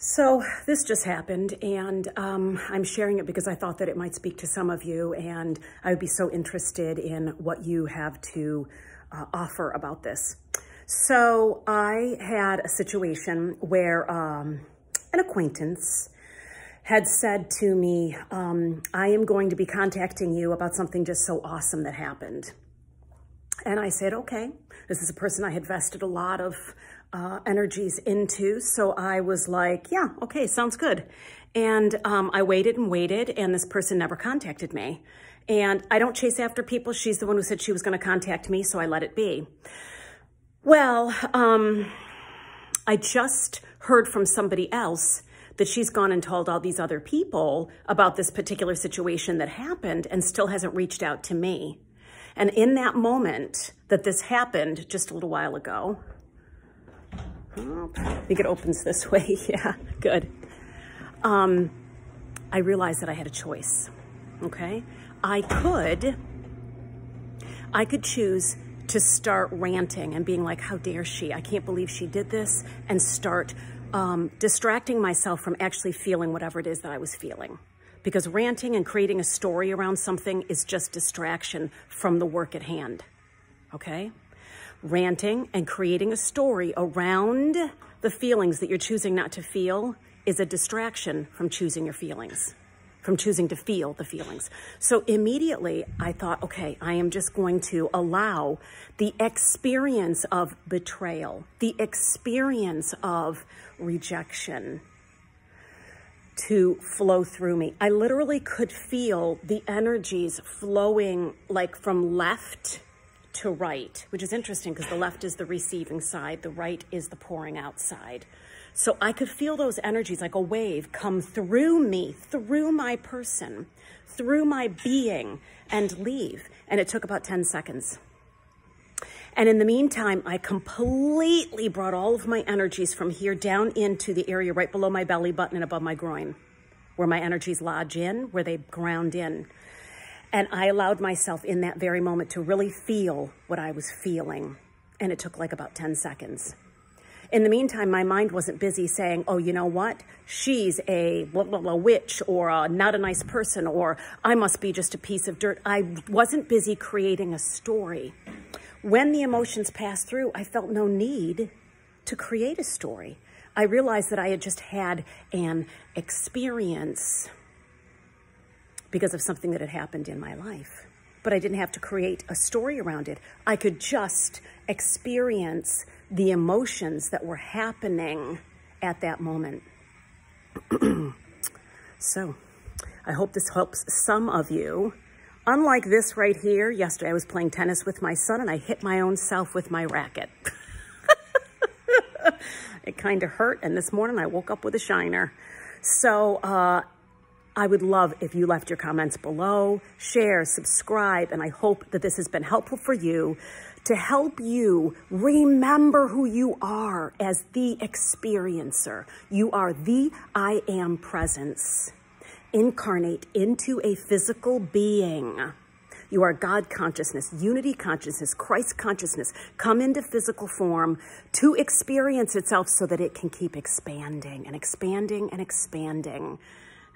So this just happened and um, I'm sharing it because I thought that it might speak to some of you and I would be so interested in what you have to uh, offer about this. So I had a situation where um, an acquaintance had said to me, um, I am going to be contacting you about something just so awesome that happened. And I said, okay, this is a person I had vested a lot of uh, energies into. So I was like, yeah, okay, sounds good. And um, I waited and waited, and this person never contacted me. And I don't chase after people. She's the one who said she was going to contact me, so I let it be. Well, um, I just heard from somebody else that she's gone and told all these other people about this particular situation that happened and still hasn't reached out to me. And in that moment that this happened just a little while ago, I think it opens this way. yeah, good. Um, I realized that I had a choice. Okay. I could, I could choose to start ranting and being like, how dare she? I can't believe she did this and start um, distracting myself from actually feeling whatever it is that I was feeling. Because ranting and creating a story around something is just distraction from the work at hand. Okay? Ranting and creating a story around the feelings that you're choosing not to feel is a distraction from choosing your feelings, from choosing to feel the feelings. So immediately I thought, okay, I am just going to allow the experience of betrayal, the experience of rejection to flow through me. I literally could feel the energies flowing like from left to right, which is interesting because the left is the receiving side, the right is the pouring out side. So I could feel those energies like a wave come through me, through my person, through my being, and leave. And it took about 10 seconds. And in the meantime, I completely brought all of my energies from here down into the area right below my belly button and above my groin, where my energies lodge in, where they ground in. And I allowed myself in that very moment to really feel what I was feeling. And it took like about 10 seconds. In the meantime, my mind wasn't busy saying, oh, you know what? She's a blah, blah, blah witch or a, not a nice person or I must be just a piece of dirt. I wasn't busy creating a story. When the emotions passed through, I felt no need to create a story. I realized that I had just had an experience because of something that had happened in my life. But I didn't have to create a story around it. I could just experience the emotions that were happening at that moment. so I hope this helps some of you. Unlike this right here, yesterday I was playing tennis with my son and I hit my own self with my racket. it kind of hurt. And this morning I woke up with a shiner. So uh, I would love if you left your comments below, share, subscribe, and I hope that this has been helpful for you to help you remember who you are as the experiencer. You are the I am presence. Incarnate into a physical being. You are God consciousness, unity consciousness, Christ consciousness come into physical form to experience itself so that it can keep expanding and expanding and expanding.